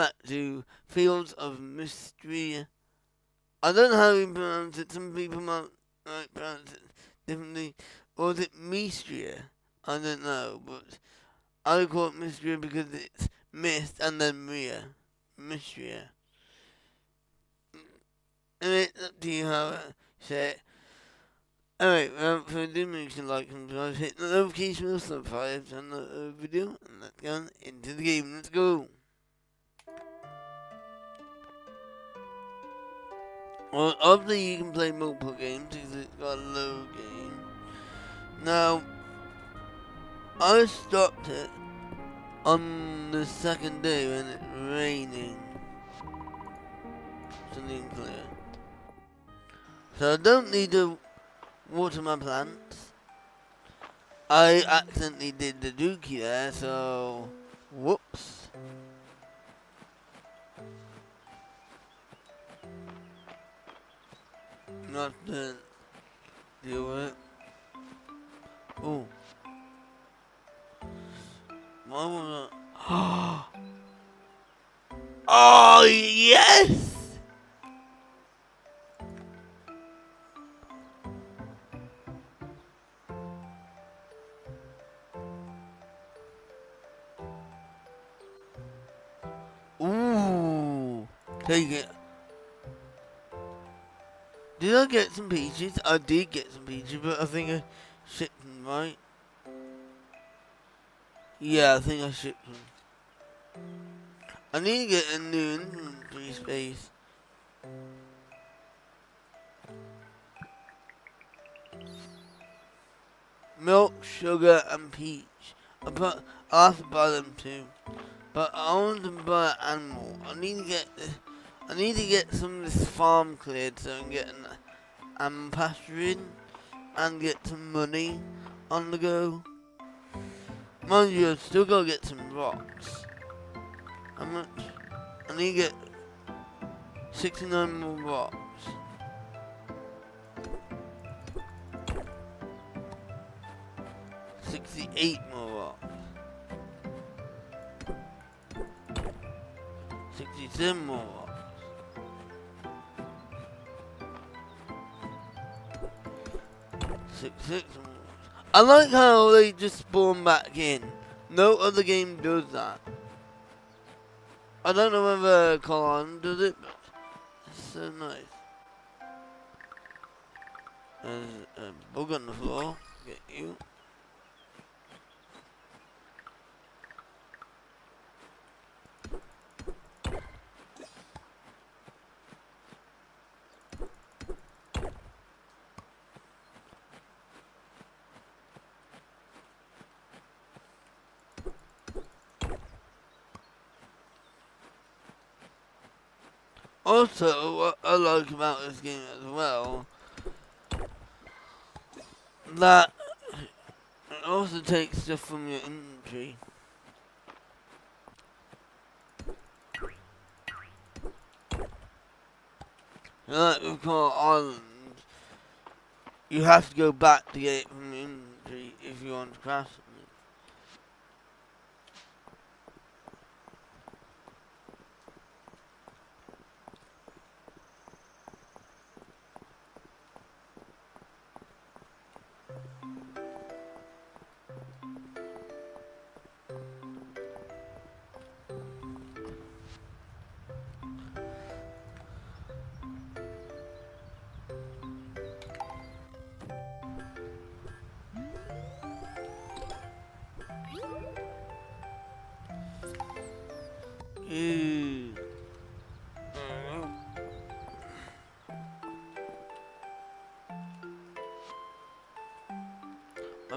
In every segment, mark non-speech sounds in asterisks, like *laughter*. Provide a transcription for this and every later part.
back to Fields of Mystery. I don't know how you pronounce it. Some people might, pronounce it differently. Or is it Mistria? I don't know, but I call it Mistria because it's Mist and then Mria. Mistria. And it's up to you how to say it. Alright, without further ado, make sure to like and subscribe, hit the notification bell so far on the video, and let's go into the game. Let's go! Well, obviously you can play multiple games because it's got a low game. Now, I stopped it on the second day when it's raining. Something clear. So I don't need to water my plants. I accidentally did the dookie there, so whoops. Not to deal with it. Oh. Why was I? oh yes! Uh. Ooh, take it. Did I get some peaches? I did get some peaches, but I think I shipped them, right? Yeah, I think I shipped them. I need to get a new inventory space. Milk, sugar, and peach. I put, I have to buy them too. But I want to buy an animal. I need to get this. I need to get some of this farm cleared so I can get an animal pasture in and get some money on the go. Mind you, I've still got to get some rocks. How much? I need to get 69 more rocks. Sixty-eight more rocks. Sixty-seven more I like how they just spawn back in. No other game does that. I don't know whether Colon does it, but it's so nice. There's a bug on the floor. Get you. Also, what I like about this game as well, that it also takes stuff from your inventory. Like with Coral Island, you have to go back to get it from your inventory if you want to craft something.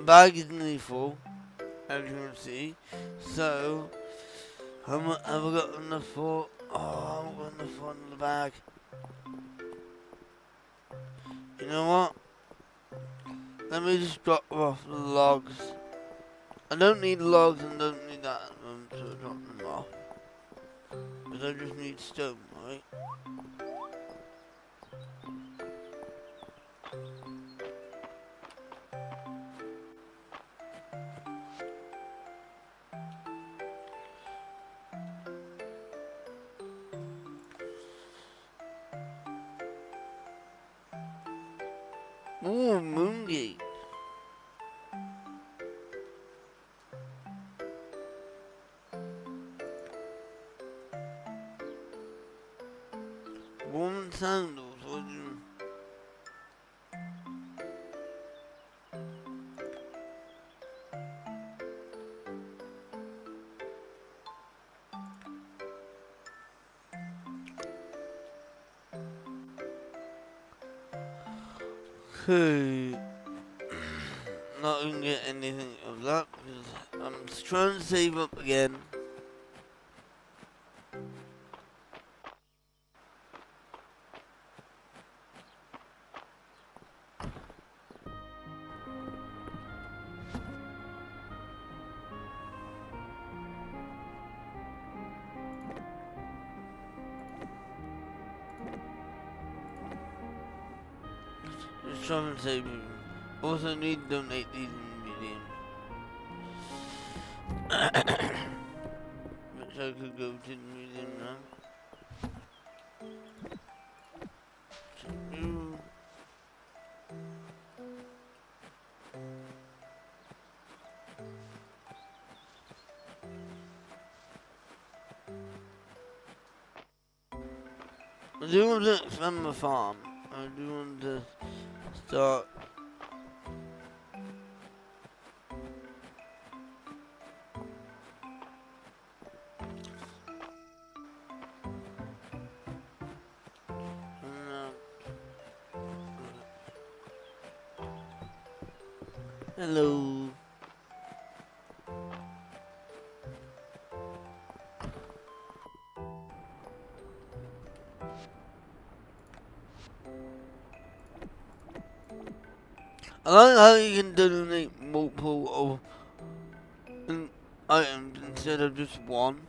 Bag is nearly full, as you can see. So, much have I got enough for? Oh, I haven't got enough in the bag. You know what? Let me just drop off the logs. I don't need logs and don't need that um, at the moment, so drop them off. Because I just need stone, Okay. Not gonna get anything of that I'm just trying to save up again. Want to farm. I do want to start How you can donate multiple of items instead of just one.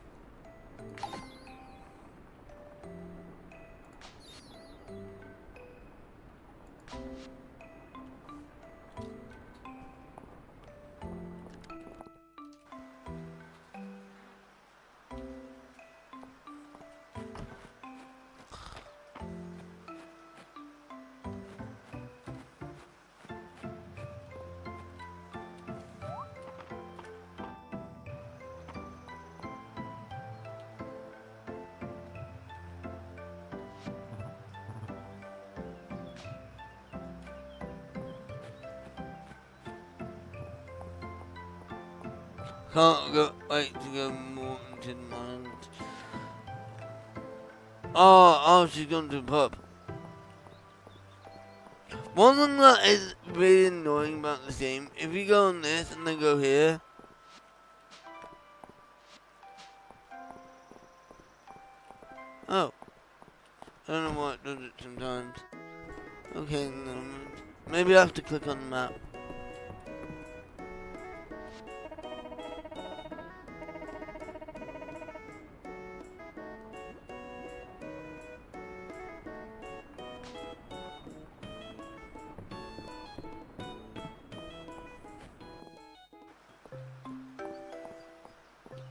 Have to click on the map.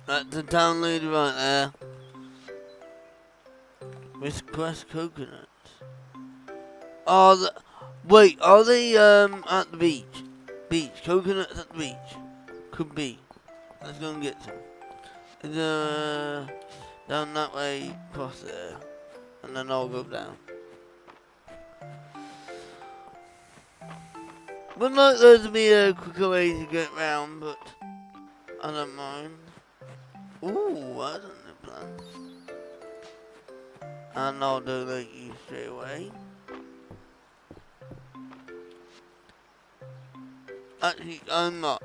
That's the town leader right there. With Quest coconuts. Oh, the, wait, are they um at the beach? Beach, coconuts at the beach. Could be. Let's go and get some. Uh, down that way, across there, and then I'll go down. Would like there to be a quicker way to get round, but I don't mind. Ooh, I don't know plan. And I'll donate you straight away. Actually, I'm not.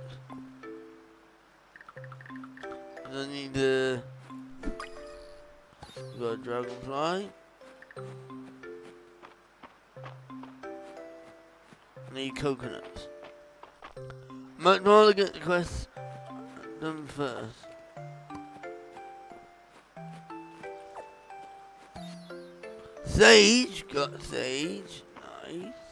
'Cause I need to... Got a dragonfly. Need coconuts. Might rather get the quest done first. Sage, got sage, nice.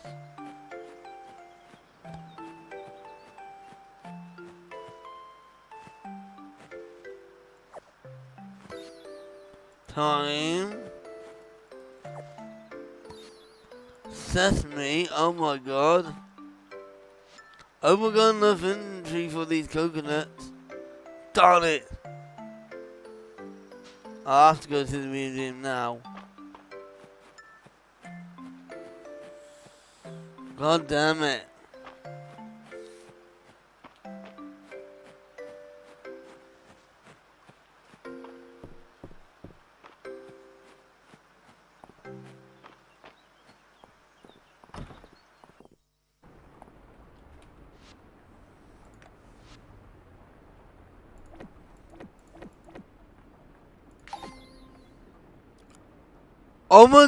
Time. sesame. Oh my god. Oh my god, enough inventory for these coconuts. Darn it. I'll have to go to the museum now. God damn it.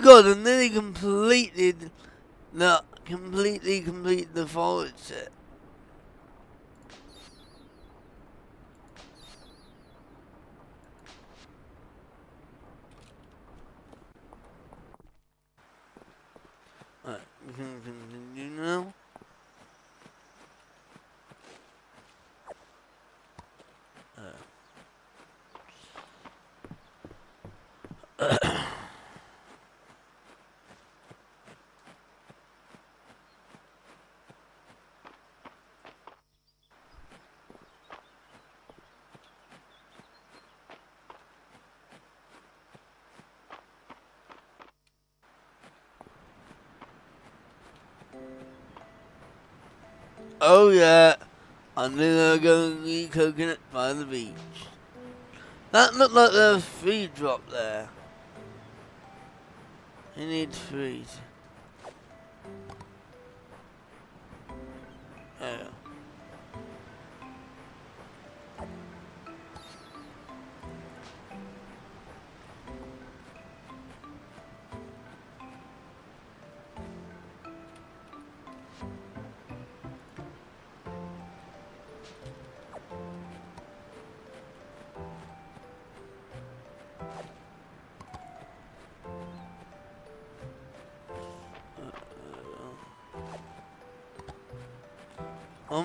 God, and then he completed the completely complete the forward set. Alright, we can continue now. Oh yeah, I knew they were going to eat coconut by the beach. That looked like there was drop there. You need three.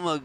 My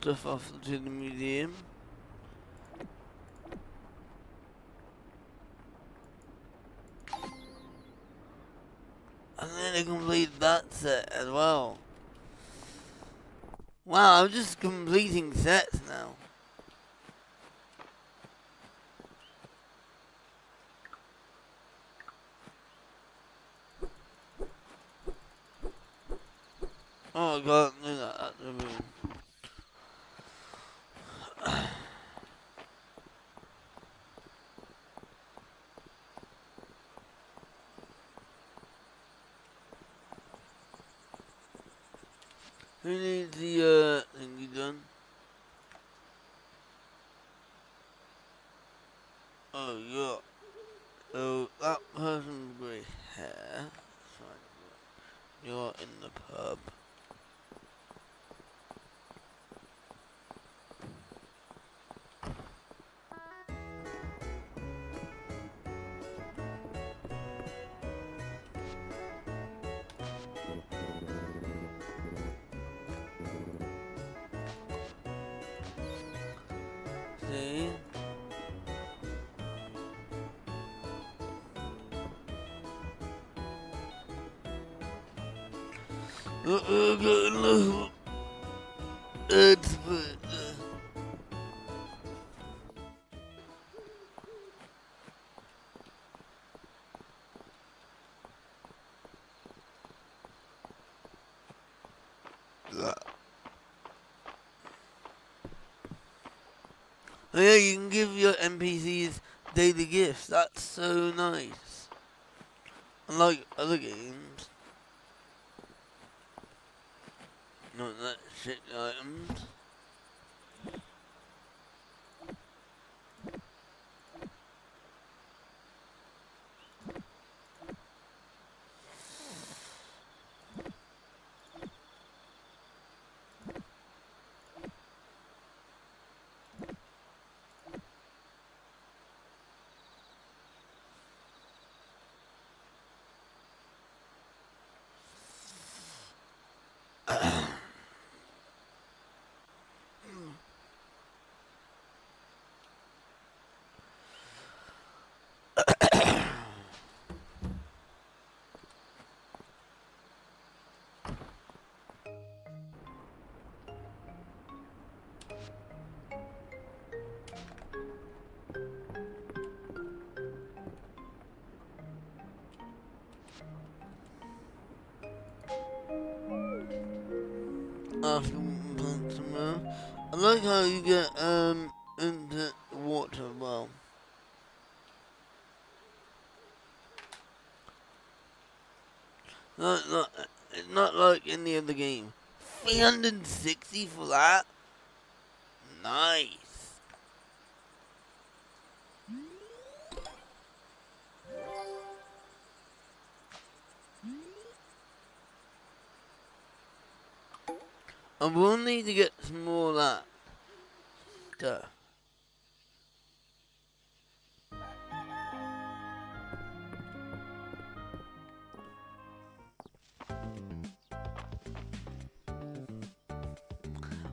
stuff off the museum. Who needs the uh thingy done? Oh yeah. So that person with grey hair. You're in the pub. Yeah, you can give your NPCs daily gifts. That's so nice. Unlike other games. Not that shit items. I like how you get um into water well. Not, not, not like any other game. 360 for that? Nice. I will need to get some more of that.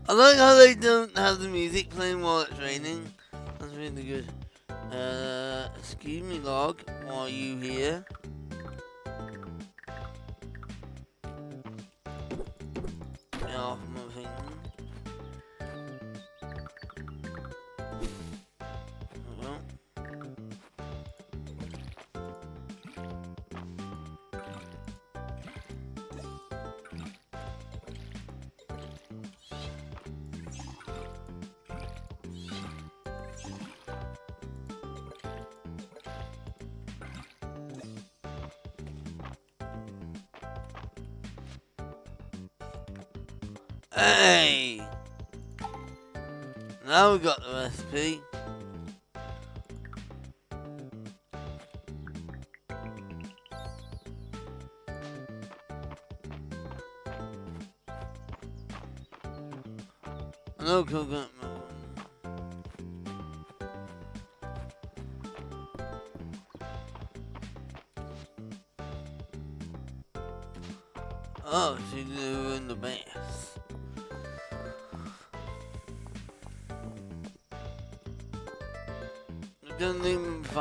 I like how they don't have the music playing while it's raining. That's really good. Uh, excuse me, log. Why are you here?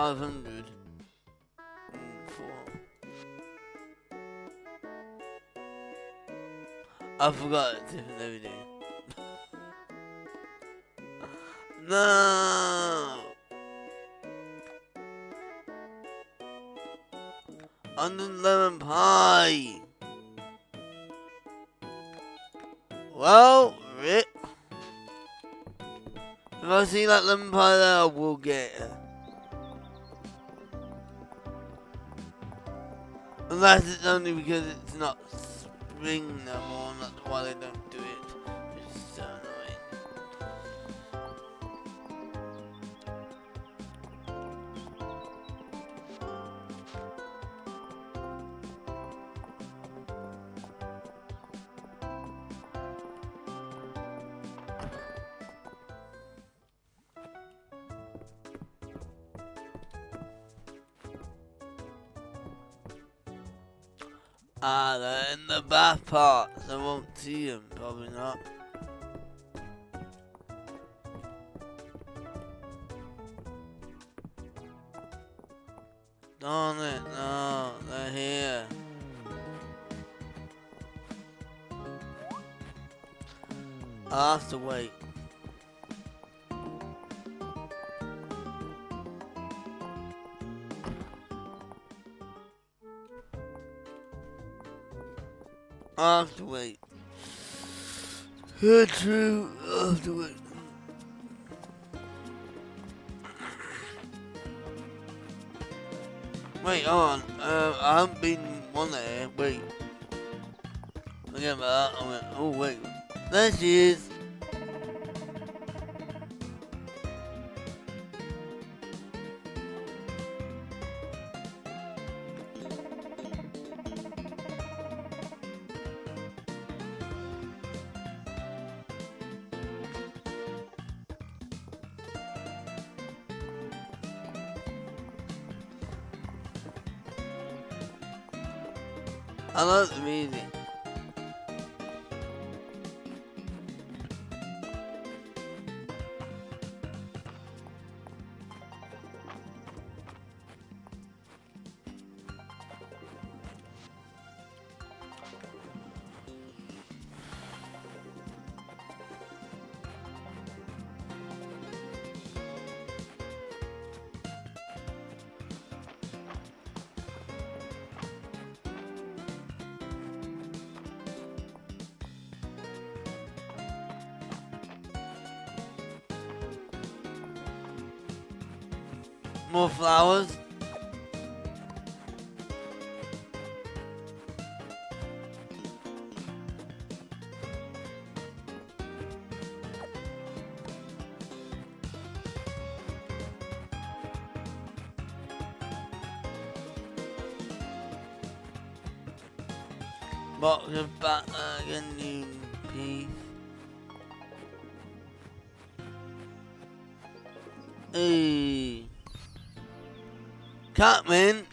500. Mm, four. I forgot it's different every day. no! Onion lemon pie! Well, Rick. If I see that lemon pie there, Unless it's only because it's not spring no more, I have to wait. I have to wait. You're true. I have to wait. Wait, hold on. Uh, I haven't been one there. Wait. Forget about that. I went, oh, wait. There Catman.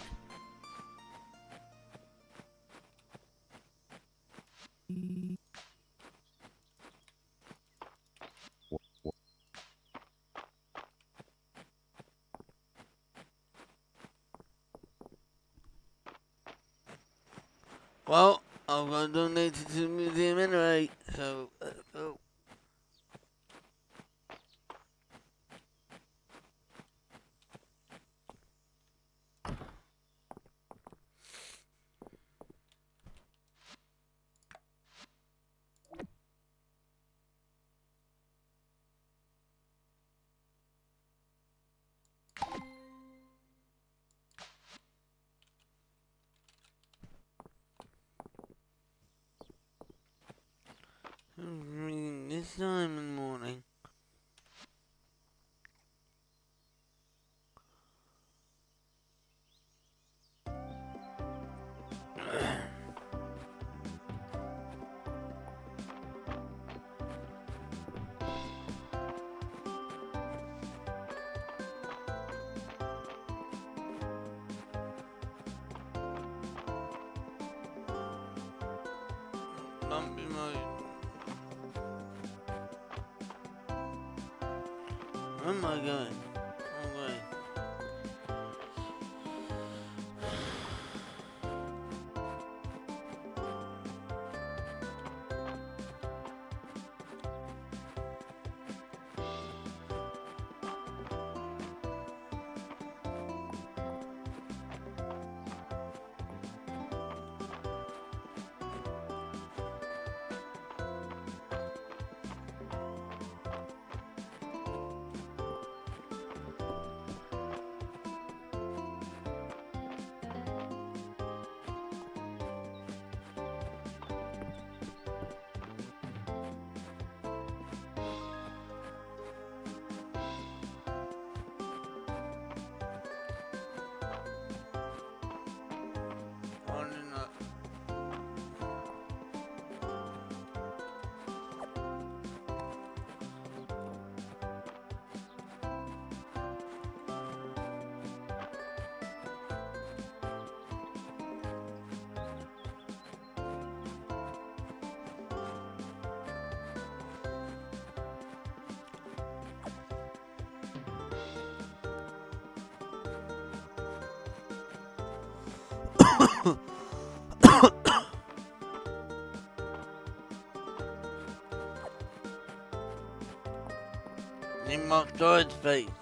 Well, I'm gonna donate it to the museum anyway, so let's go. Mm, This time Where my I Need more storage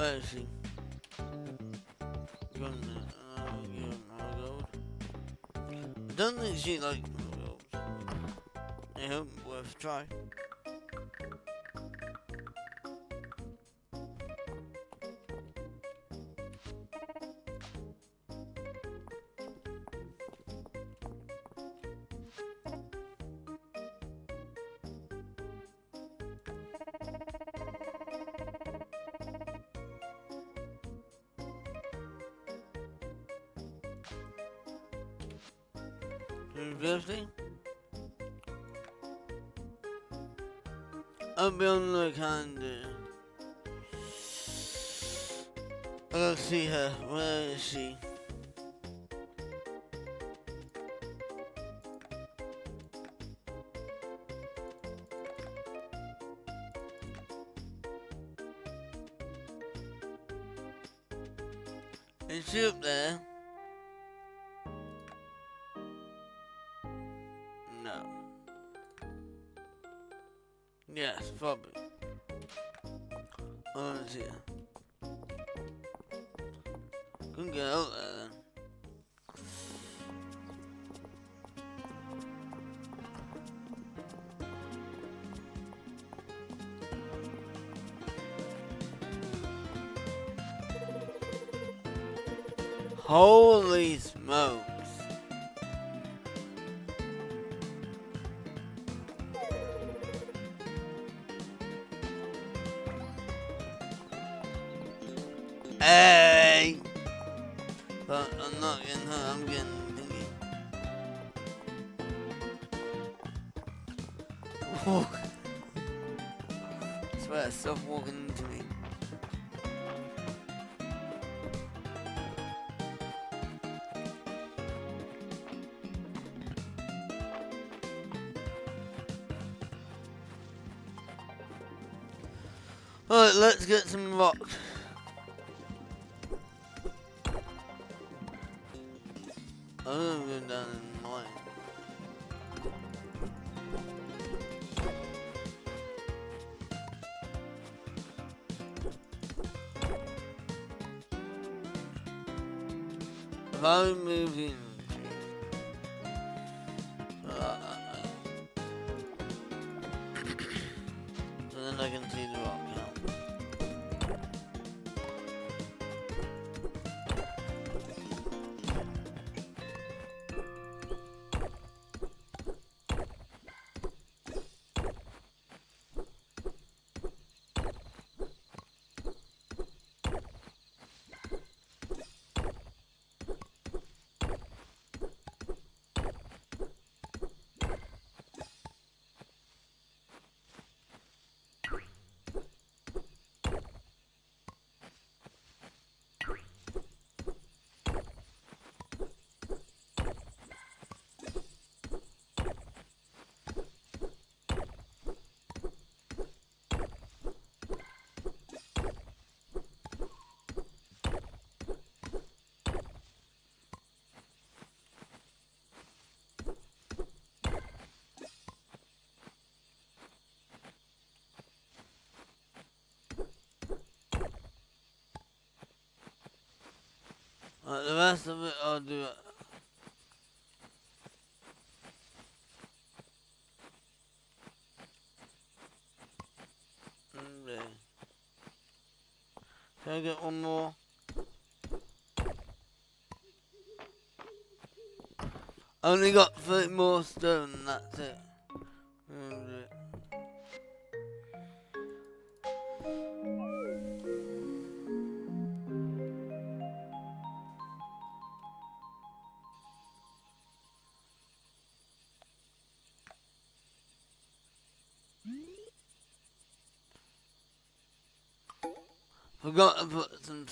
Me, uh, gold. I don't think she likes gold. I hope worth a try. Calendar. I gotta see her. Where is she? Is she up there? No. Yes, probably. Holy smokes. Let's get some rocks. I'm gonna go down in mine. If I move Uh, the rest of it, I'll do it. Okay. Can I get one more? Only got three more stone, that's it.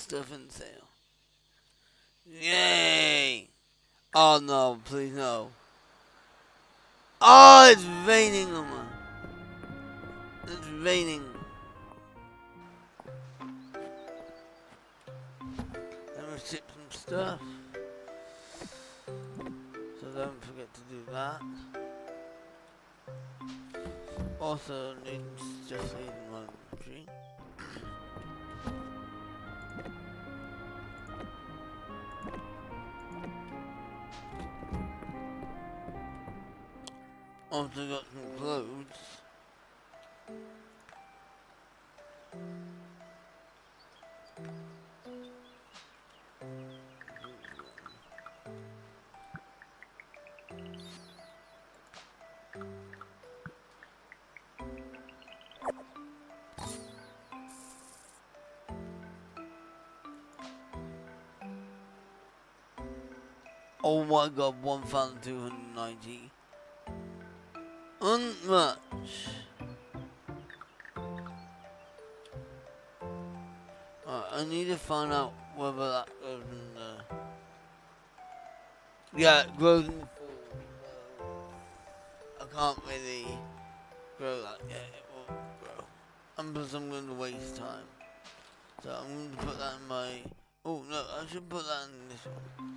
Stuff in. Yay! Oh my god, 1,290. Unmuch. Uh, I need to find out whether that goes in the... Yeah, it grows in. I can't really grow that yet. It won't grow. And plus I'm going to waste time. So I'm going to put that in my... Oh, no, I should put that in this one.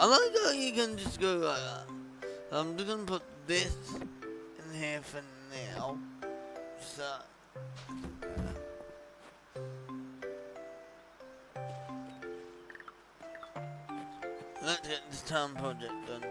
I like how you can just go like that. I'm just to put this in here for now. So... Let's get this town project done.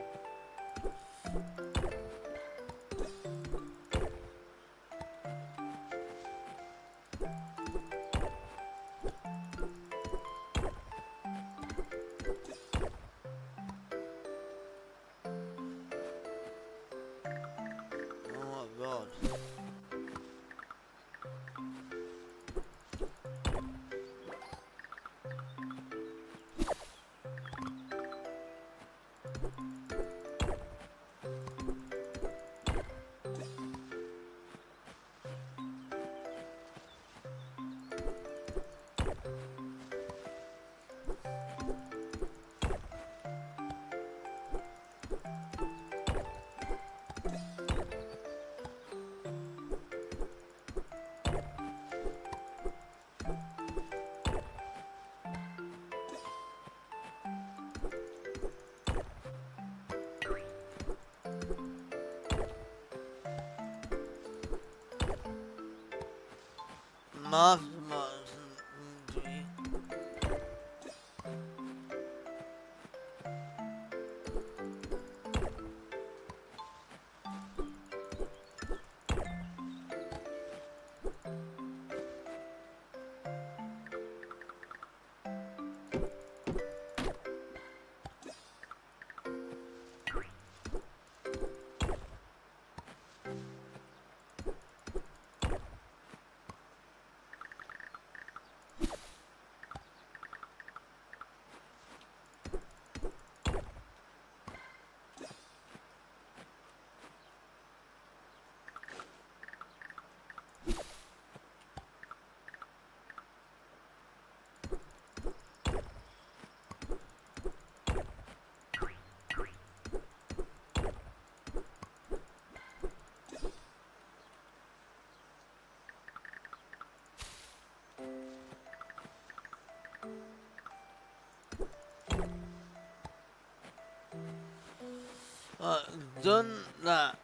Done that.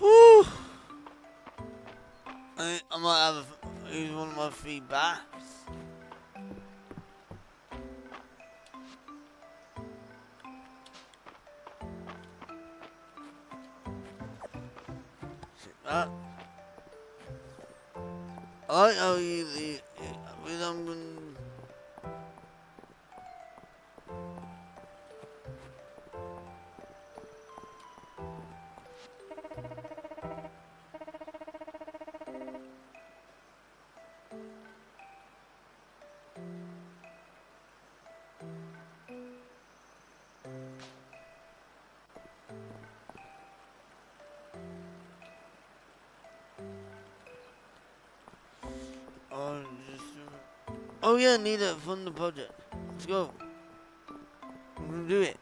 Whew. I, I might have a, use one of my feet baths. Oh yeah, need to fund the project. Let's go. I'm gonna do it.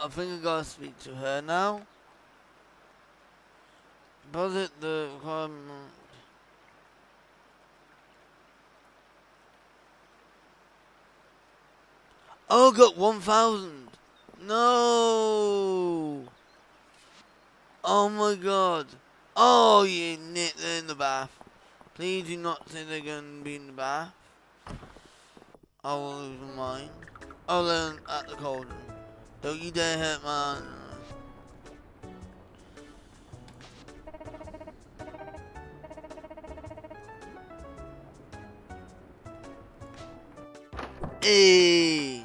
I think I gotta speak to her now. Deposit the requirement. Oh, got 1,000. No. Oh my god. Oh, you nit, they're in the bath. Please do not say they're going to be in the bath. I will lose my mind. Oh, they're at the cauldron. Don't you dare hurt man. Hey. *laughs*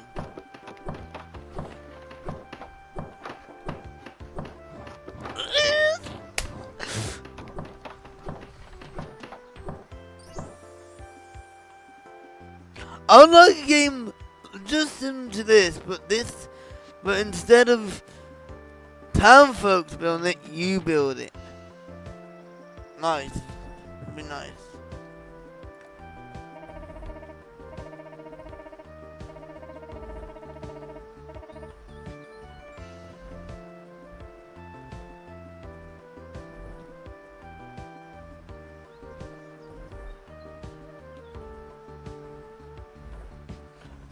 Unlike game just similar to this, but this, but instead of town folks building it, you build it. Nice. It'd be nice.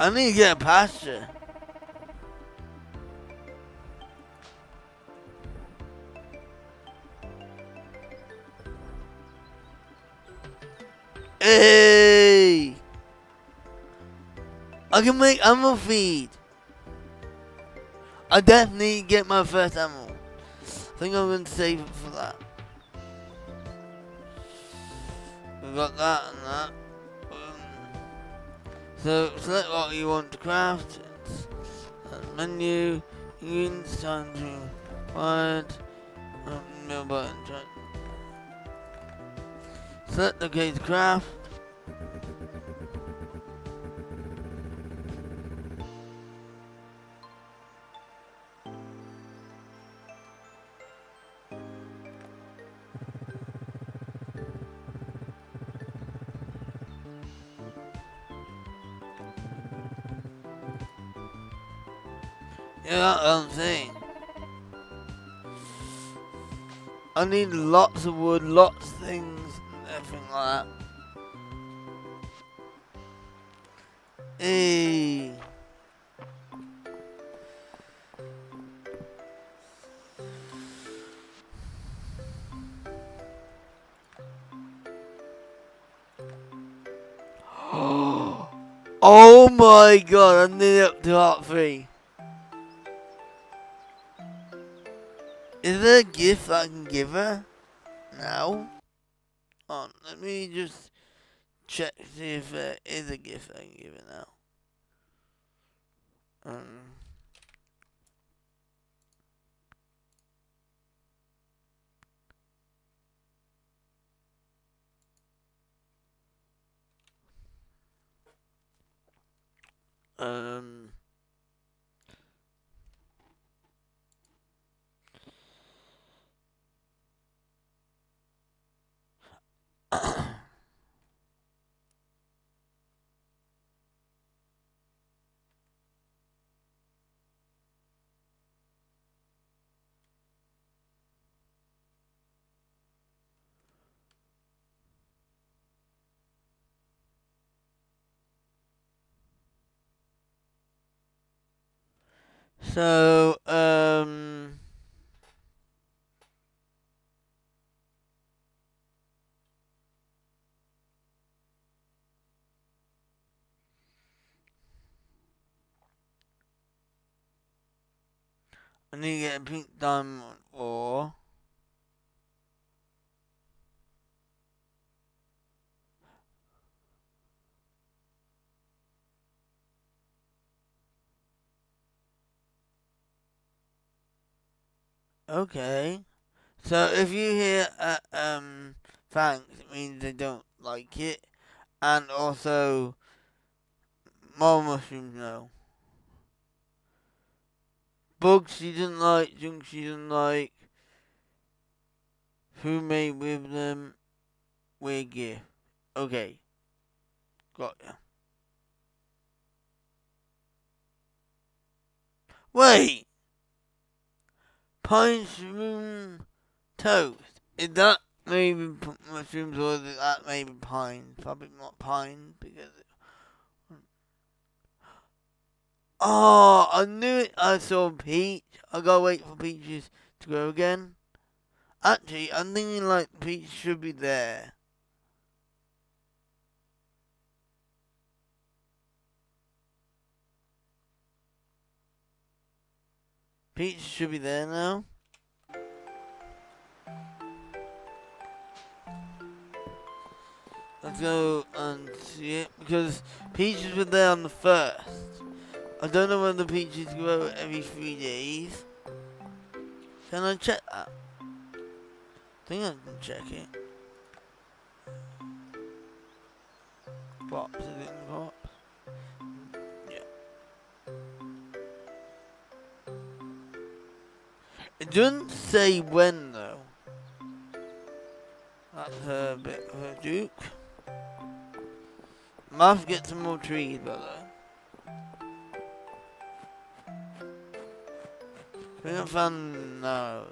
I need to get a pasture. Hey! I can make animal feed. I definitely get my first ammo. I think I'm going to save it for that. We got that and that. Um, so select what you want to craft. Uh, menu, ingredients, time to required, um, mill button. Select the case craft. I need lots of wood, lots of things, everything like that. Hey. *gasps* oh my god, I'm nearly up to gift I can give her? now? On, let me just check see if there is a gift I can give her now. Um. Um. So, um, I need to get a pink diamond Okay. So if you hear uh, um thanks, it means they don't like it, and also more mushrooms no. Bugs she doesn't like, junk she doesn't like. who may with them weird gift. Okay. Got ya. Wait! Pine shroom toast. Is that maybe mushrooms or is that maybe pine? Probably not pine because. *gasps* Oh, I knew it. I saw peach. I gotta wait for peaches to grow again. Actually, I'm thinking like peach should be there. Peach should be there now. Let's go and see it because peaches were there on the first. I don't know when the peaches grow every three days. Can I check that? I think I can check it. Crops, is it in? Yeah. It doesn't say when though. That's a bit of a duke. Must get some more trees, brother. We haven't found those.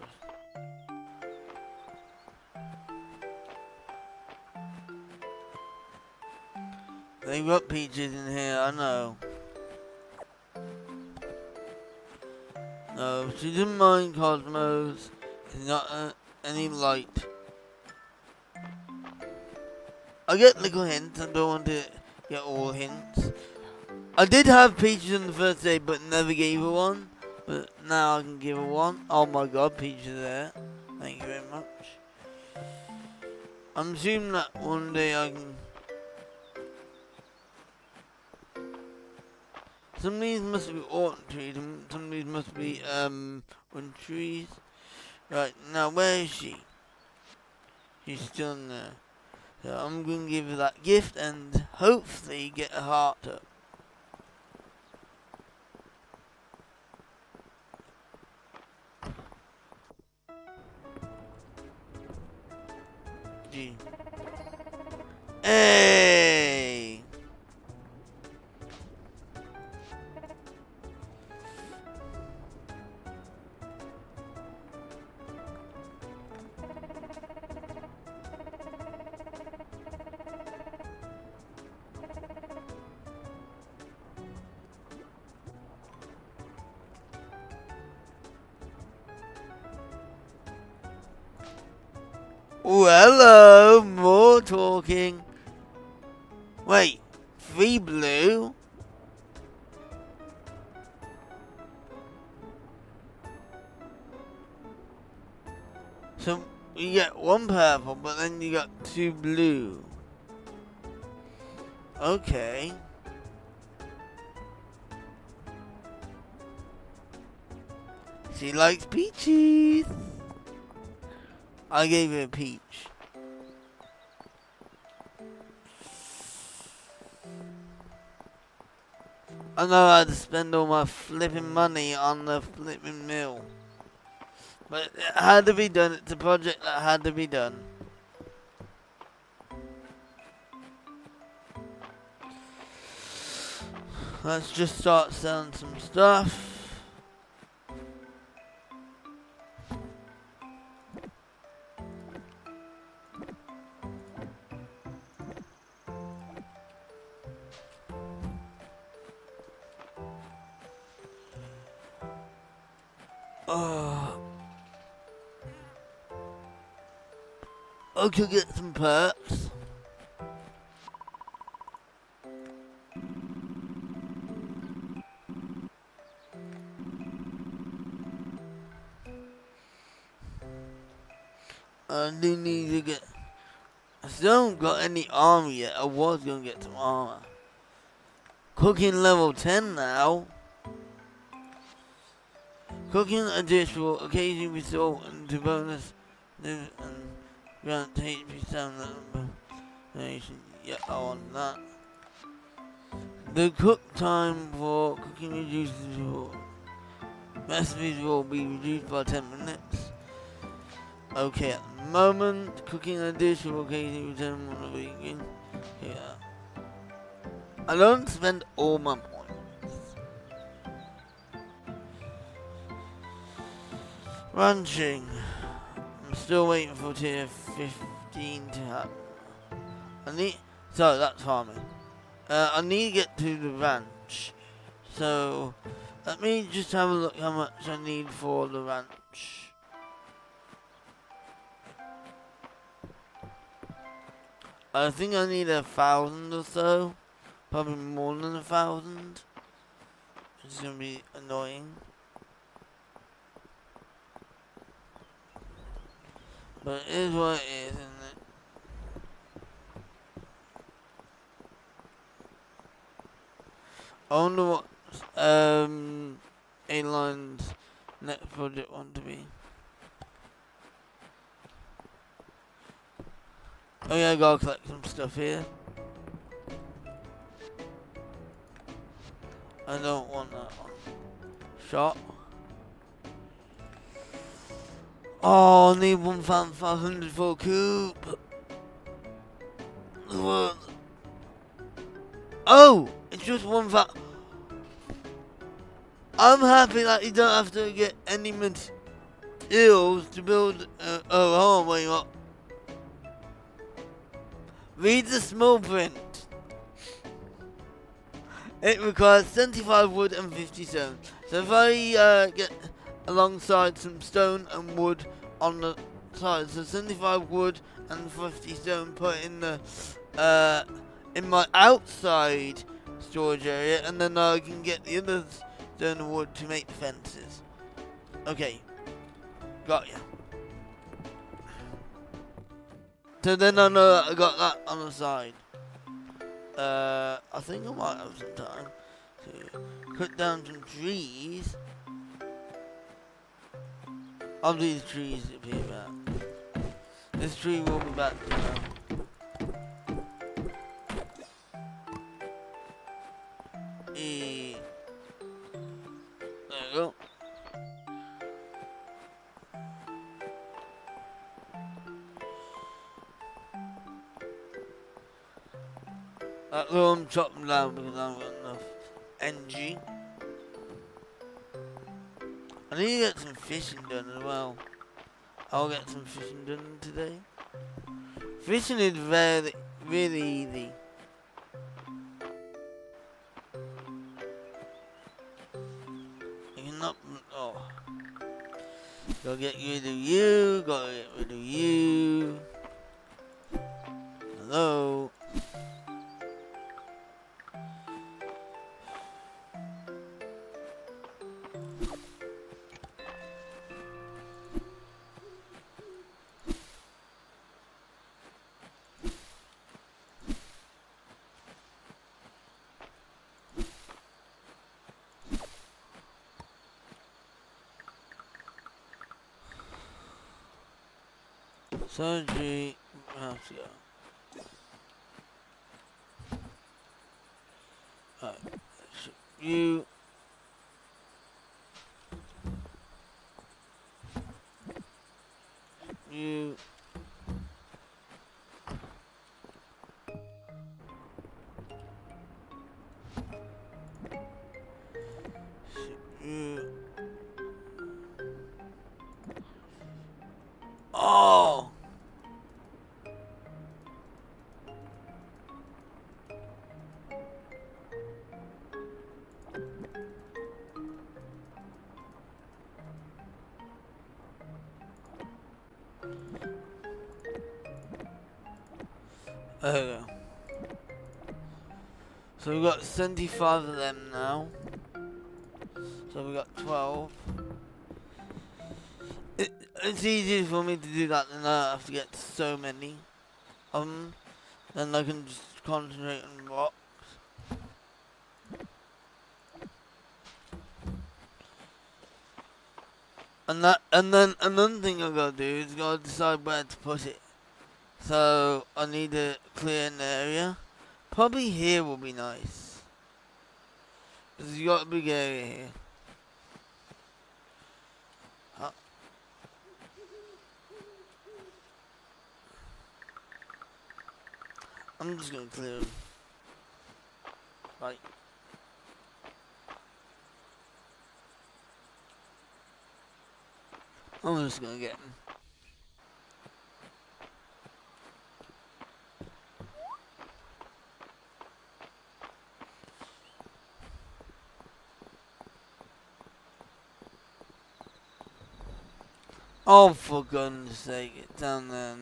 They got peaches in here, I know. No, she didn't mind Cosmos. It's not uh, any light. I get little hints, I don't want to get all hints. I did have peaches on the first day, but never gave her one. But now I can give her one. Oh my god, peaches there. Thank you very much. I'm assuming that one day I can... Some of these must be autumn trees, and some of these must be, um, winter trees. Right, now where is she? She's still in there. So I'm going to give her that gift and hopefully get her heart up. Hey! Two blue. Okay. She likes peaches. I gave her a peach. I know how to spend all my flipping money on the flipping mill. But it had to be done. It's a project that had to be done. Let's just start selling some stuff. Oh. I could get some perks. I do need to get. I still don't got any armor yet. I was gonna get some armor. Cooking level 10 now. Cooking a dish will occasionally result into bonus and grant HP stamina. Yeah, I want that. The cook time for cooking reduces your recipes will be reduced by 10 minutes. Okay, moment, cooking a dish will occasionally return on a weekend. Yeah. I don't spend all my points. Ranching. I'm still waiting for tier 15 to happen. I need, so that's farming. Uh, I need to get to the ranch. So, let me just have a look how much I need for the ranch. I think I need a thousand or so. Probably more than a thousand. It's gonna be annoying. But it is what it is, isn't it? I wonder what um, Eiland's next project want to be. Oh yeah, I gotta collect some stuff here. I don't want that one. Shot. Oh, I need 1,500 for a coop. What? Oh, it's just one fa- I'm happy that you don't have to get any materials to build a, a home where you are. Read the small print. It requires 75 wood and 50 stone. So if I uh, get alongside some stone and wood on the side, so 75 wood and 50 stone put in the uh, in my outside storage area, and then I can get the other stone and wood to make the fences. Okay, got ya. So then I know that I got that on the side. Uh, I think I might have some time to cut down some trees. Of these trees appear back. This tree will be back now. That little I'm because I need to get some fishing done as well. I'll get some fishing done today. Fishing is very, really easy. You cannot, oh. Gotta get rid of you, Surgery, go. Alright. You. So we've got 75 of them now. So we've got 12. It, it's easier for me to do that than I have to get so many of them. Then I can just concentrate on rocks. And that, and then another thing I gotta do is gotta decide where to put it. So I need to clear an area. Probably here will be nice. Cause you got a big area here. Huh? I'm just gonna clear them. Right. I'm just gonna get. Oh, for goodness sake, it's down there.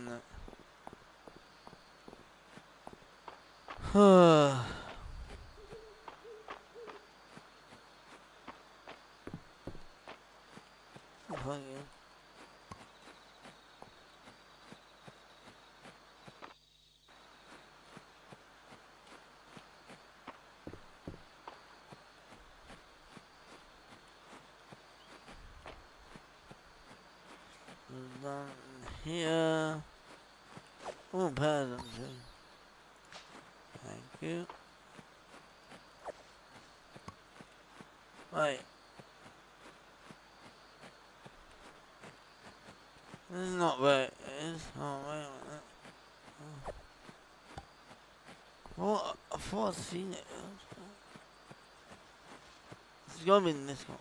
*sighs* *sighs* And Fuck you. down here. Oh, peasant. Thank you. Right. This is not where it is. Oh, wait a minute. Oh. What? I've seen it. It's gotta be in this corner.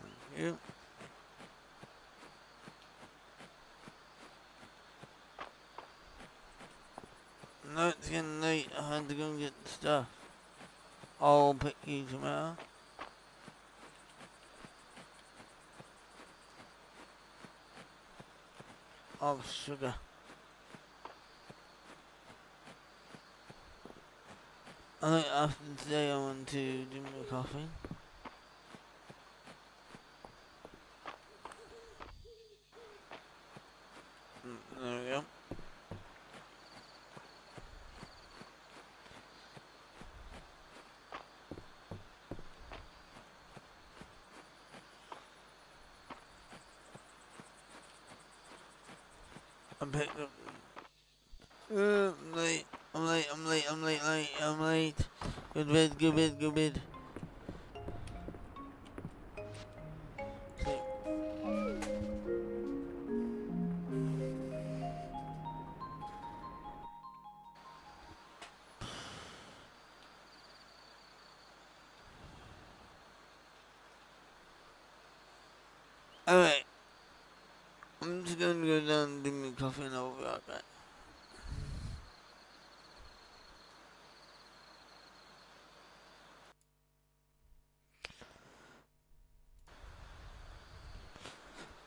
Thank you. No, it's getting late. I had to go get stuff. I'll pick you tomorrow. Oh, sugar. I think after today I want coffee. Mm, there we go. I'm picked I'm late. I'm late. I'm late. I'm late. Late. I'm late. Good bed. Good bed. Good bed.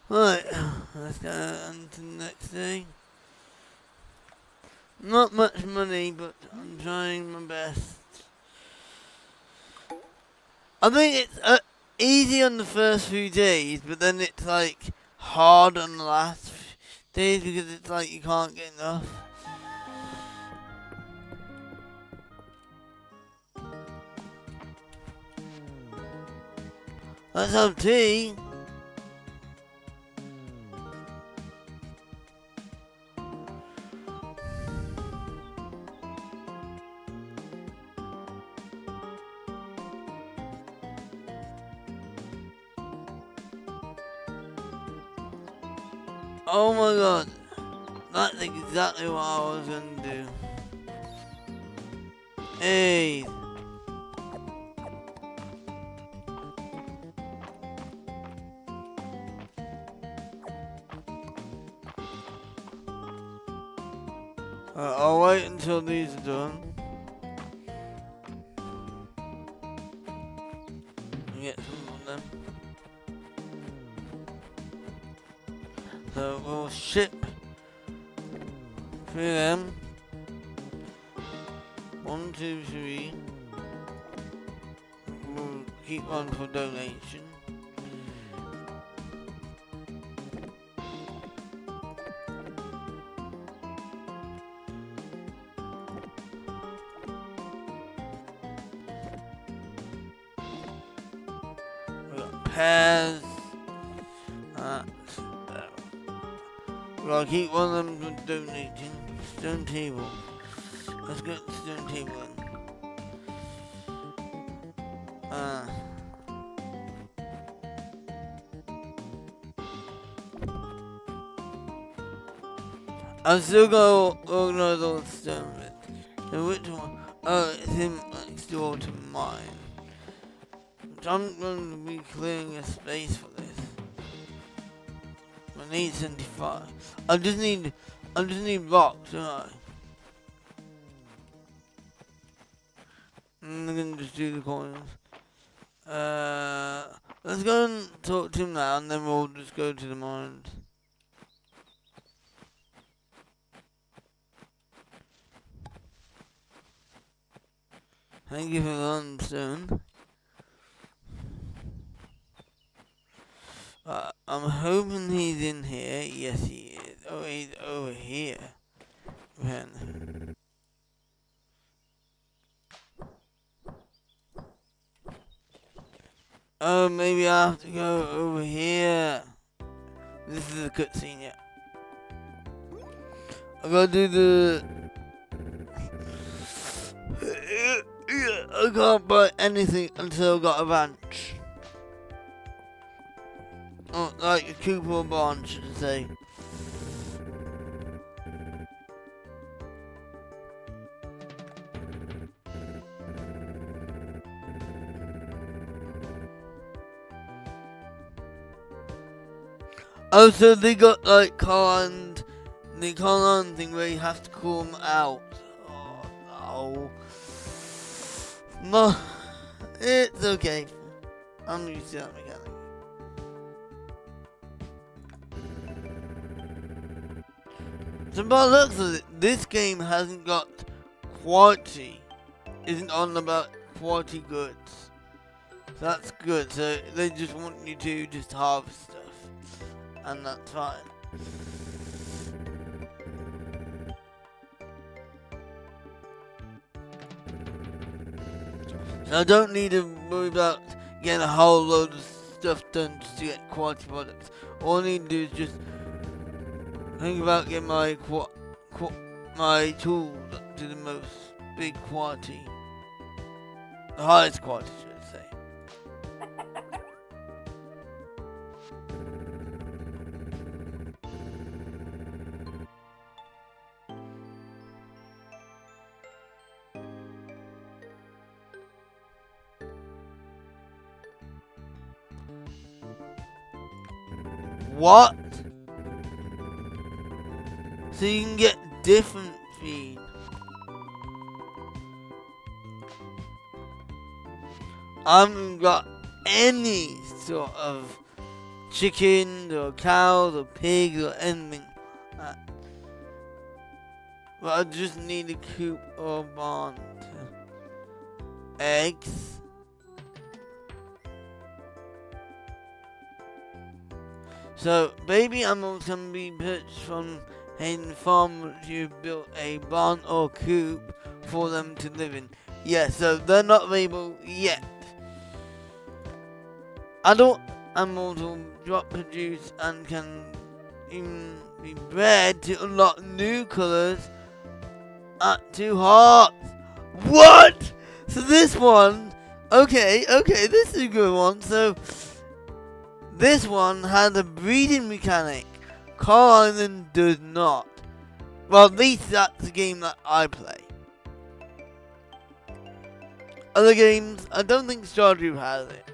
Right, *sighs* let's go on to the next thing. Not much money, but I'm trying my best. I think it's uh, easy on the first few days, but then it's like hard on the last days because it's like you can't get enough. Let's have tea. Exactly what I was gonna I still gotta organize all the stone. So which one? Oh, it's him next door to mine. I'm going to be clearing a space for this. I need 75. I just need, I just need rocks, don't I? I'm gonna just do the coins. Uh, let's go and talk to him now, and then we'll just go to the mines. Thank you for the stone. Uh, I'm hoping he's in here. Yes, he is. Oh, he's over here. Man. Oh, maybe I have to go over here. This is a cutscene, yeah. I gotta do the... anything until I got a ranch. Oh, like a Cooper Barn, should I say. Oh, so they got like car and the car thing where you have to call them out. Oh no. No, it's okay. I'm used to that mechanic. So by looks of it, this game hasn't got quality. Isn't on about quality goods. So that's good. So they just want you to just harvest stuff. And that's fine. I don't need to worry about getting a whole load of stuff done just to get quality products. All I need to do is just think about getting my my tools to the most big quality, the highest quality, What? So you can get different feed. I haven't got any sort of chickens or cows or pigs or anything. But I just need a coop or barn. Eggs. So, baby animals can be purchased from Hayden Farm you built a barn or coop for them to live in. Yeah, so they're not able yet. Adult animals will drop produce and can even be bred to unlock new colors at two hearts. What? So this one, okay, okay, this is a good one. So this one has a breeding mechanic. Coral Island does not. Well, at least that's the game that I play. Other games, I don't think Stardew has it.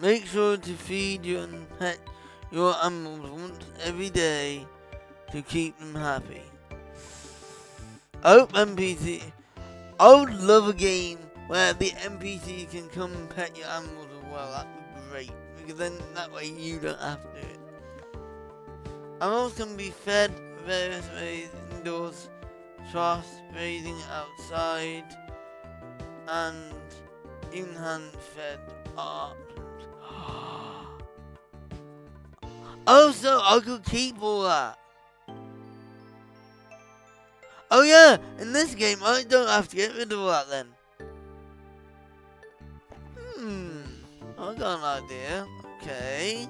Make sure to feed your pet your animals once every day to keep them happy. Hope NPC. I would love a game where the NPC can come and pet your animals well. That would be great because then that way you don't have to. Animals can be fed various ways indoors, trust, grazing outside, and even hand fed options. oh, so I could keep all that. Oh yeah, in this game I don't have to get rid of all that then. Hmm, I got an idea. Okay.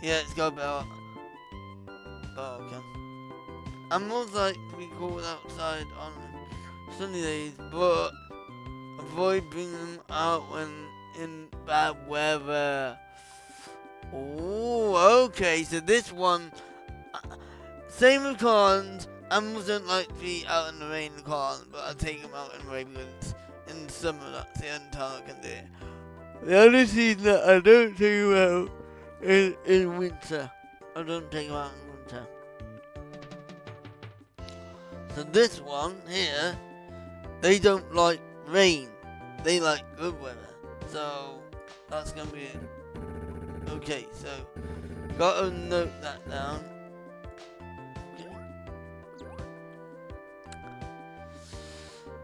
Yeah, let's go about. Oh, okay. I'm most like to be called outside on sunny days, but avoid bringing them out when in bad weather. Oh, okay. So this one, uh, same with cons. Animals don't like to be out in the rain cons, but I take them out in the rain because in summer that's the it. The only season that I don't them out is in winter. I don't take them out in winter. So this one here, they don't like rain. They like good weather. So that's gonna be it. Okay, so gotta note that down.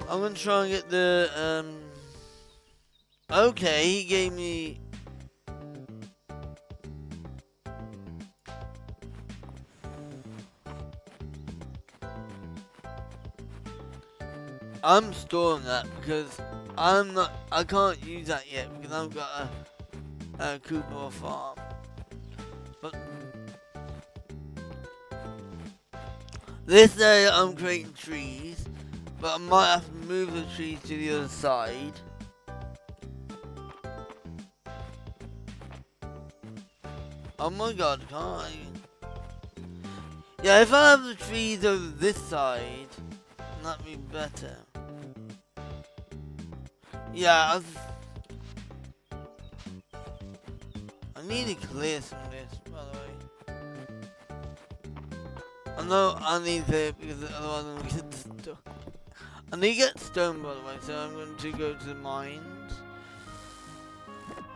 I'm gonna try and get the um Okay, he gave me I'm storing that because I'm not I can't use that yet because I've got a uh, Cooper Farm. But this area I'm creating trees, but I might have to move the trees to the other side. Oh my god, can't I? Yeah, if I have the trees over this side, that'd be better. Yeah, I I need to clear some of this, by the way. I know I need to because otherwise I'm gonna get *laughs* stuck. Need to get stone, by the way, so I'm going to go to the mines.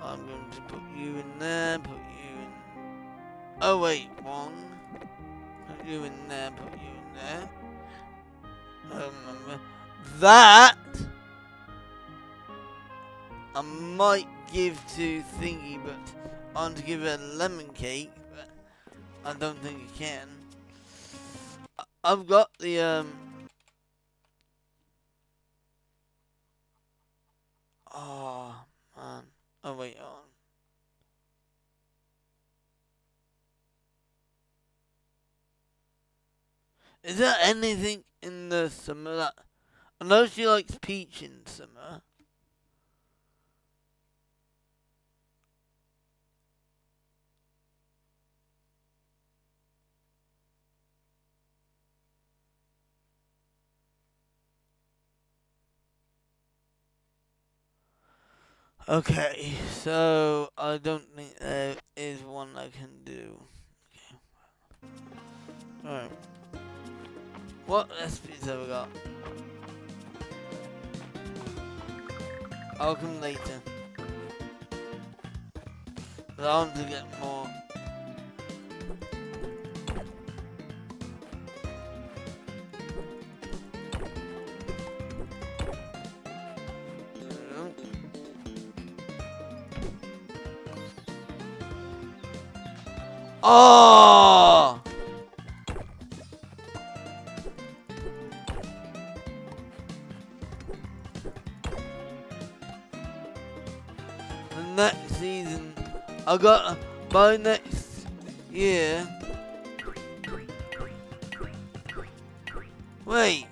I'm going to put you in there, put you in... Oh wait, one. Put you in there, put you in there. I remember. That! I might give to Thingy, but I want to give it a lemon cake, but I don't think you can. I've got the, um... Oh, man. Oh, wait, on. Is there anything in the summer that... I know she likes peach in summer. Okay, so I don't think there is one I can do. Okay. Alright. What recipes have we got? I'll come later. But I want to get more. Oh! The next season, I got by next year. Wait.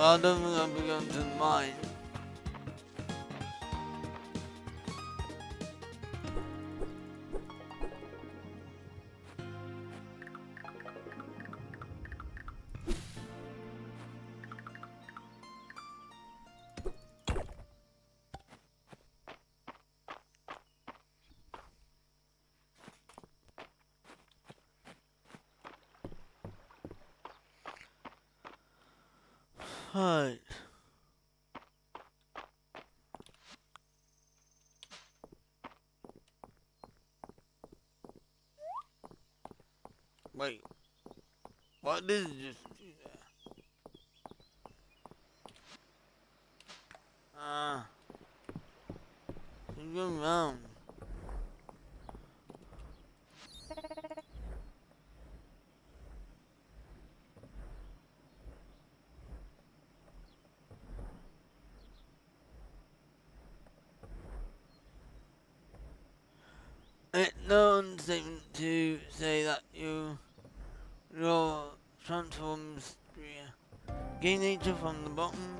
I don't think I'll be to mine. Did it just do there? Ah. you go round. It known statement to say that you your transforms gain nature from the bottom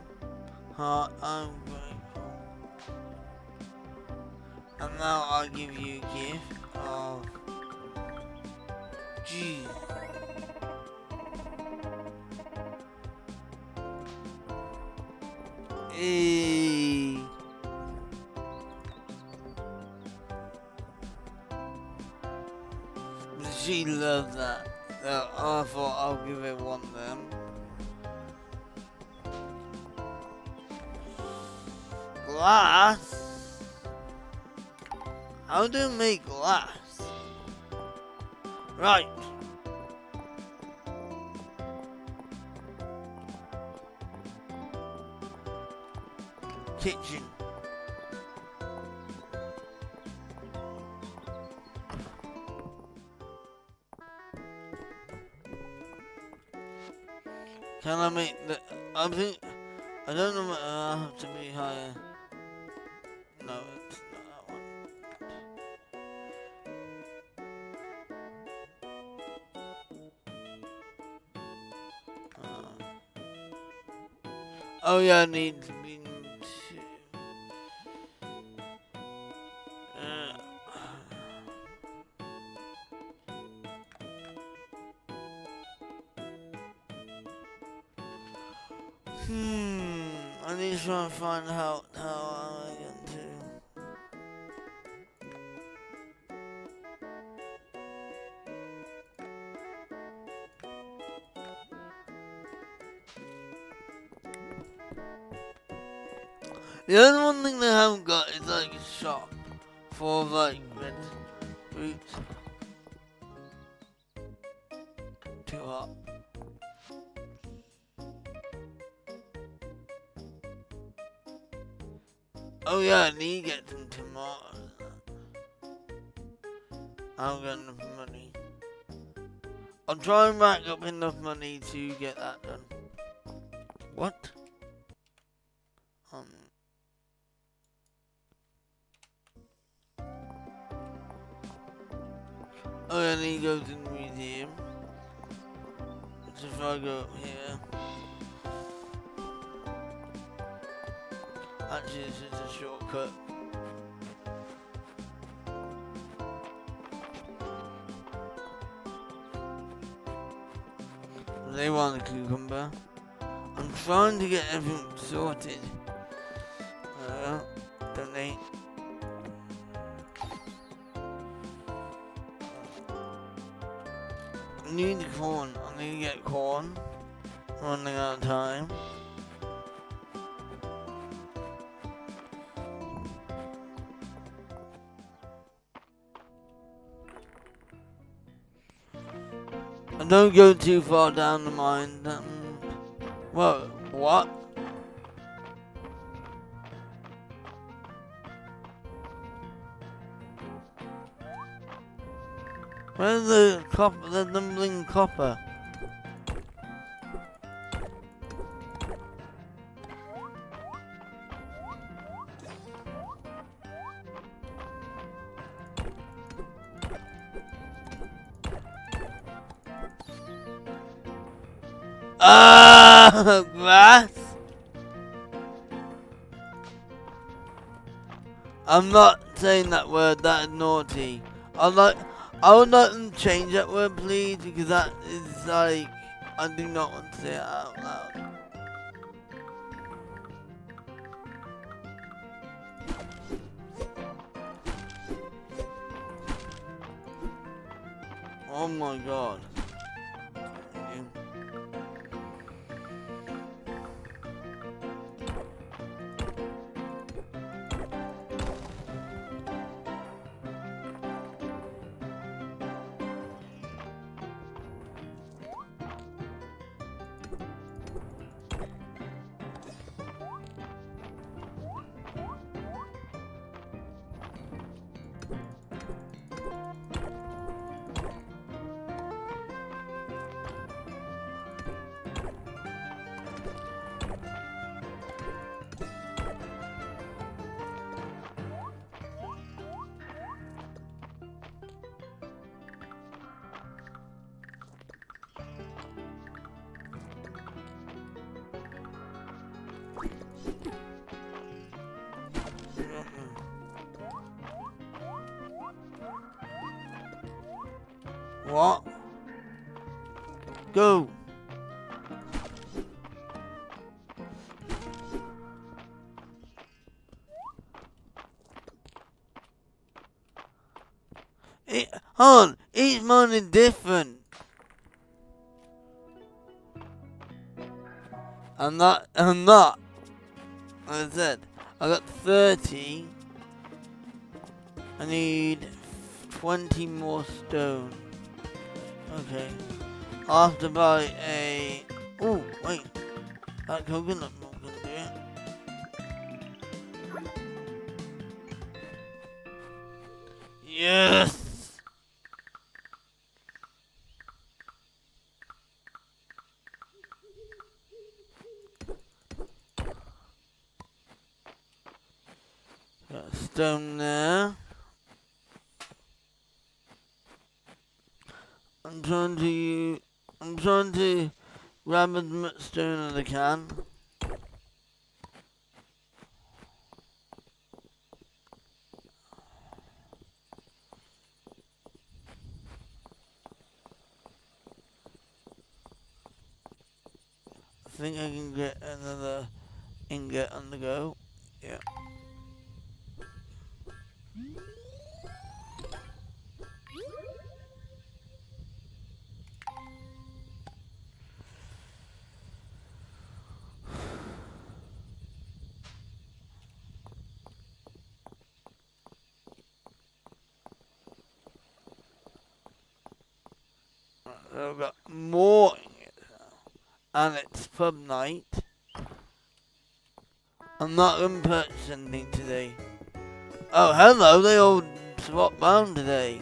I need to be. Uh, Hmm, I need to try and find out how I The only one thing they haven't got is like a shop for like red fruits. Too hot. Oh yeah, I need to get some tomatoes. I haven't got enough money. I'll try and rack up enough money to get that done. Go too far down the mine. Um, well, what? Where's the copper, the dumbling copper? I'm not saying that word. That is naughty. I like. I them to change that word, please, because that is like I do not want to say it What? Go. It, on, each is different. I'm not, I'm not. Like I said, I got 30. I need 20 more stone. Okay. I'll have to buy a... Oh, wait. That coconut And it's pub night. I'm not purchase anything today. Oh, hello, they all swapped round today.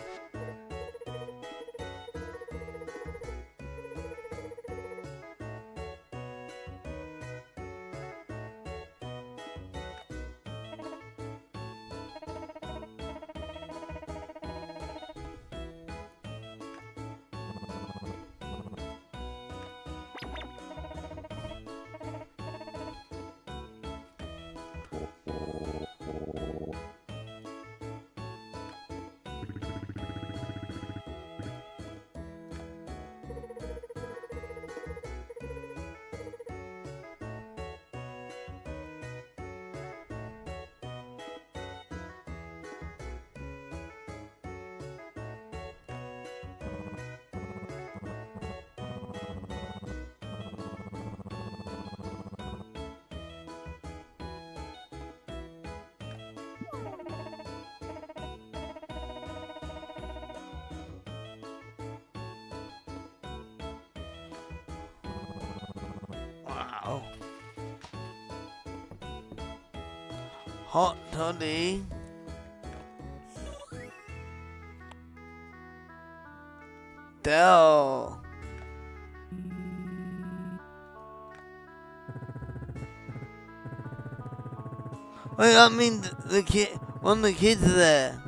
I mean the, kid. One of the kids there.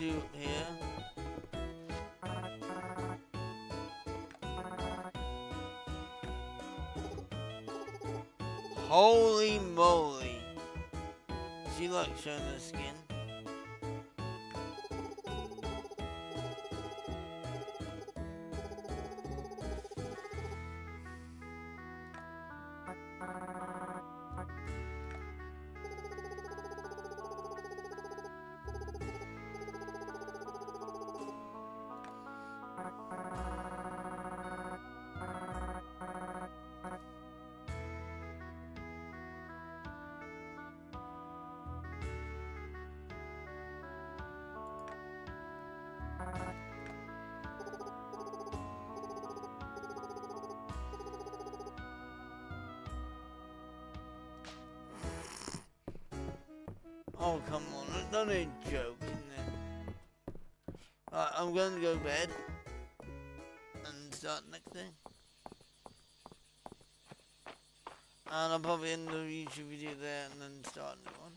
shoot here. Holy moly. She likes showing the skin. Joke, isn't it? Right, I'm going to go to bed and start next day. And I'll probably end the YouTube video there and then start a new one.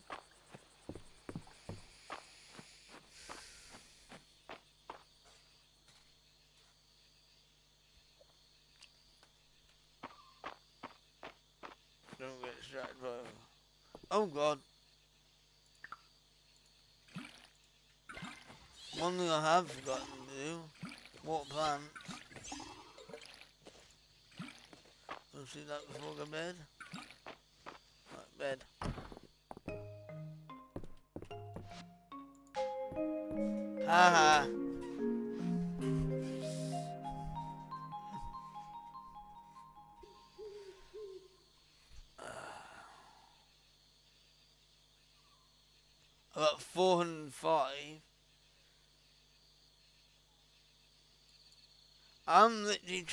Don't get distracted by... Oh god. One thing I have forgotten to do, water plants. We'll see that before I go bed.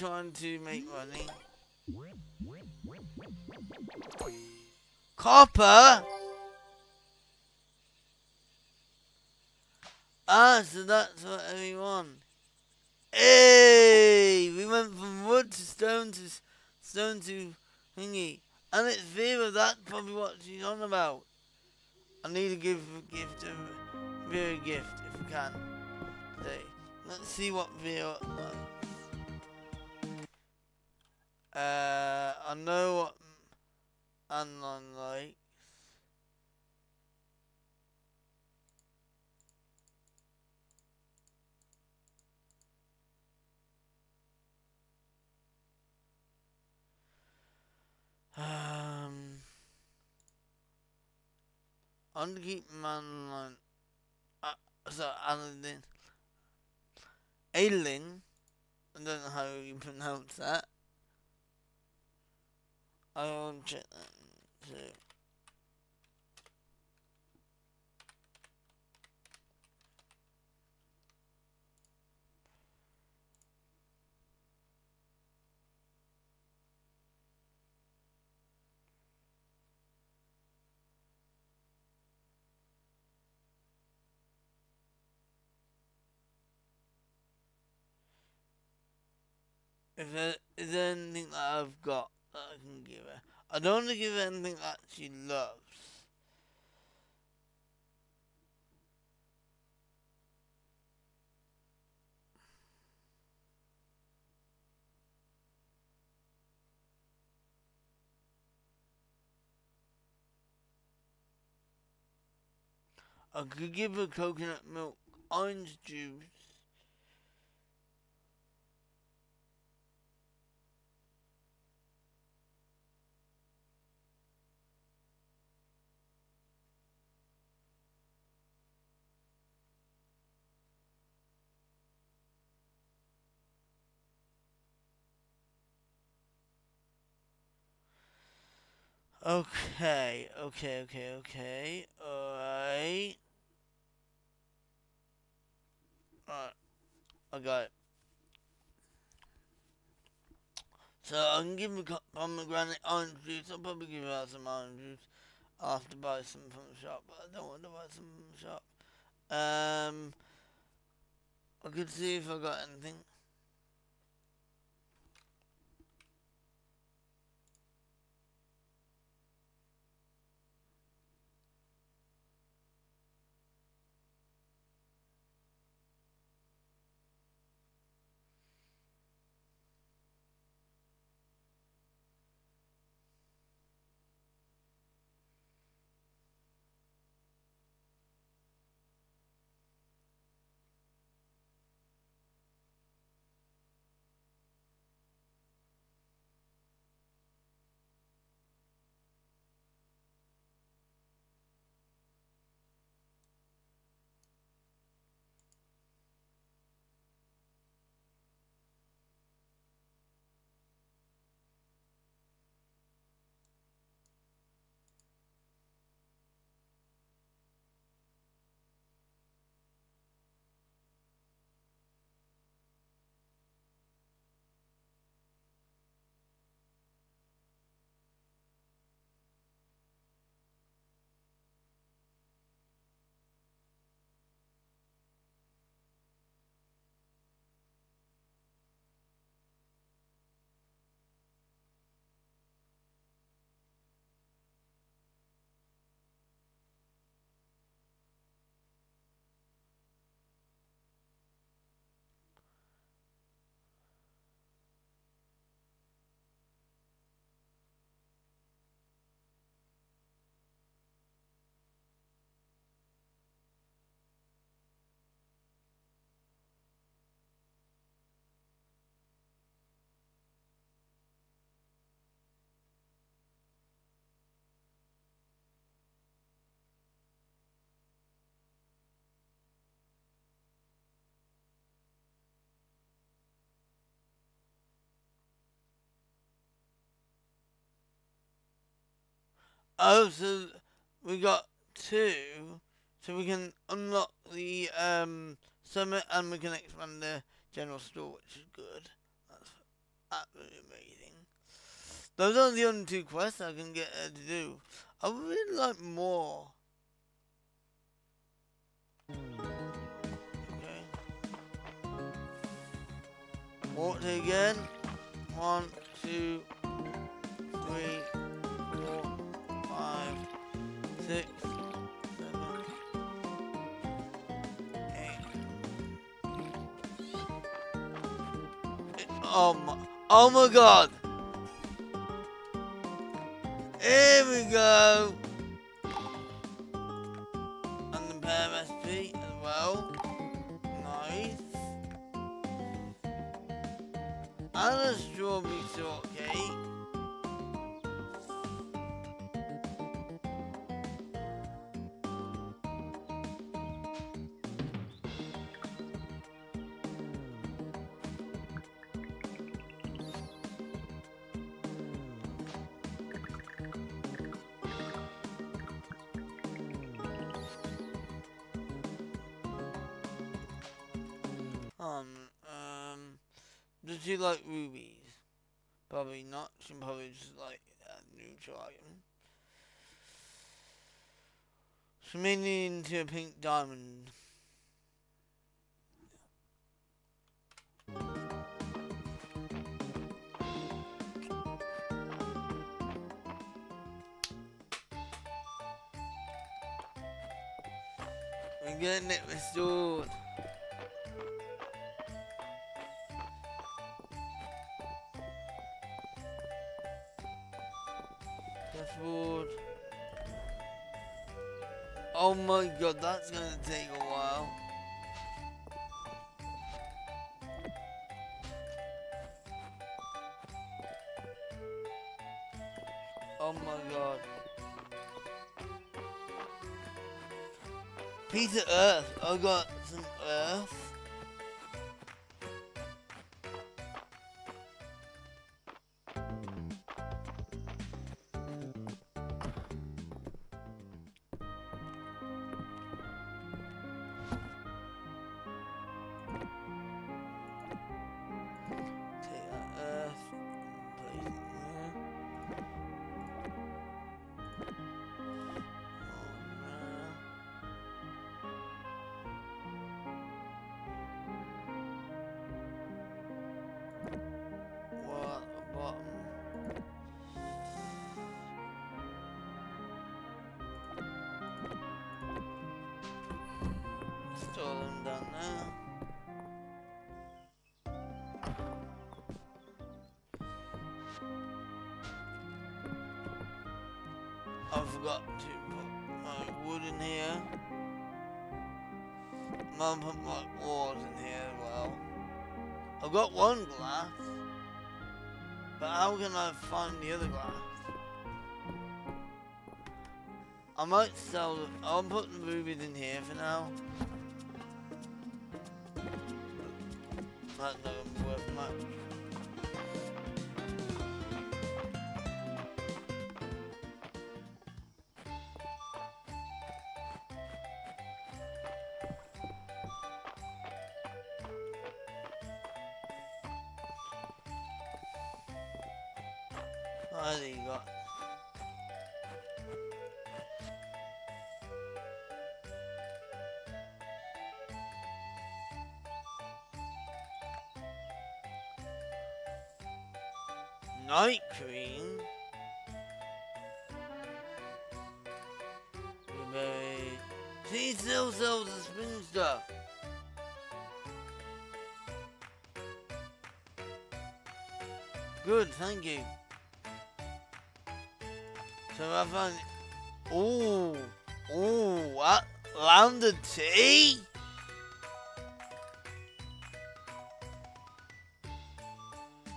Trying to make money. Copper? Ah, so that's what everyone. Hey! We went from wood to stone to stone to thingy. And it's Vera, that's probably what she's on about. I need to give a gift of Vera a gift if we can. Today. Let's see what Vera. Uh, I know what Anon likes. Um, gonna keep man. Uh, so Alan, Aileen. I don't know how you pronounce that. I will check that too. If there is Um, um, there anything that I've got that I can give her, I don't want to give her anything that she loves. I could give her coconut milk, orange juice. Okay, okay, okay, okay. Alright. Alright. I got it. So I can give him pomegranate orange juice. I'll probably give her some orange juice. I'll have to buy some from the shop, but I don't want to buy some from the shop. Um, I could see if I got anything. Oh, so we got two, so we can unlock the um, summit and we can expand the general store, which is good. That's absolutely amazing. Those are the only two quests I can get to do. I would really like more. Okay. Water again. One, two, three, six, seven, eight. Oh my, oh my god! Here we go! And the pair SP as well. Nice. And a strawberry shortcake. Probably not. She probably just like a neutral item. She made it into a pink diamond. We're getting it restored. Oh my god, that's gonna take a while. Oh my god. Piece of earth. I got Mum put my walls in here as well. I've got one glass. But how can I find the other glass? I might sell it. I'll put the rubies in here for now. Gonna be worth much. The. Good, thank you. So I found. Ooh, ooh, what? Lambda tea?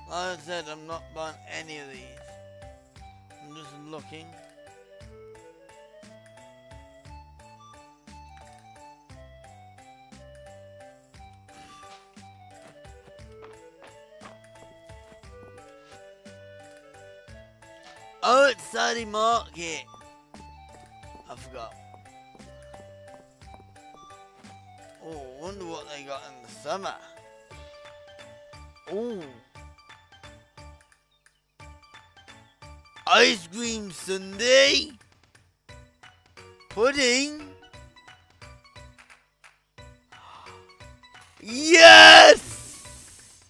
Like I said, I'm not buying any of these. I'm just looking. Oh, market. I forgot. Oh, wonder what they got in the summer. Oh. Ice cream sundae. Pudding. Yes!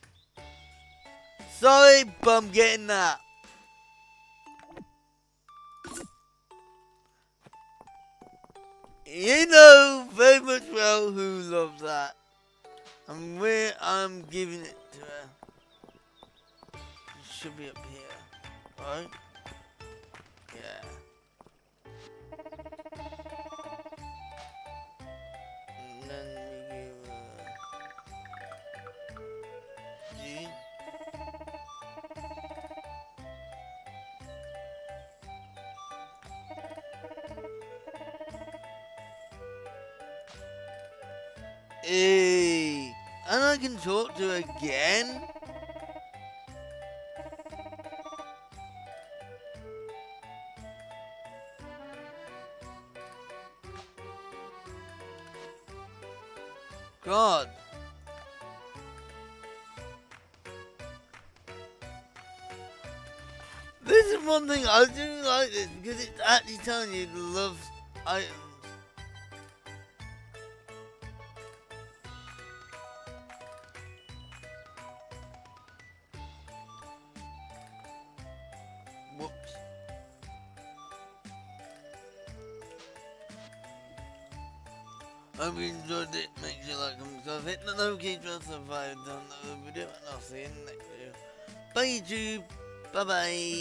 Sorry, but I'm getting that. You know very much well who loves that. And where I'm giving it to her. It should be up here. Right? Hey, and I can talk to again? God. This is one thing I do like this because it's actually telling you to love items. bye bye.